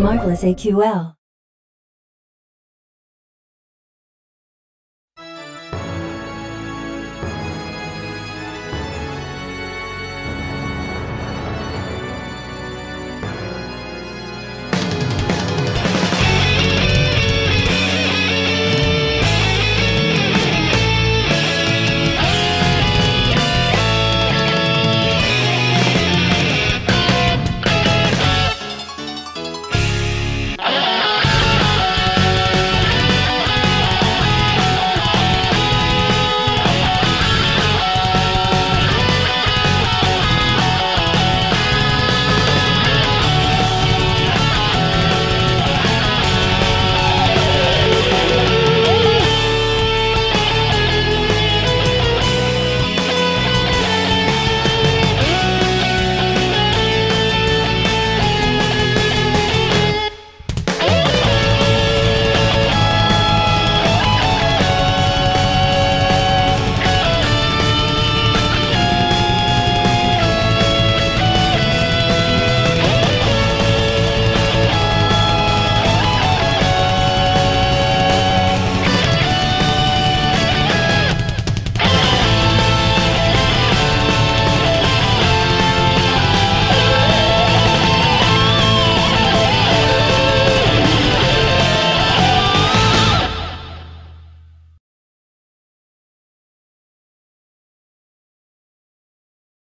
Marvelous AQL.